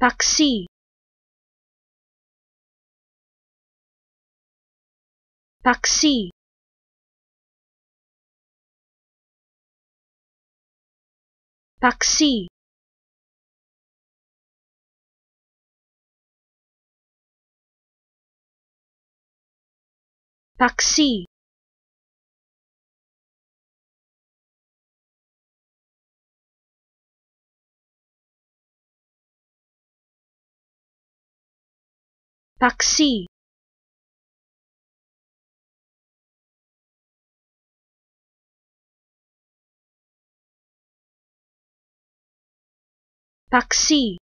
paksi paksi paksi paksi paksi paksi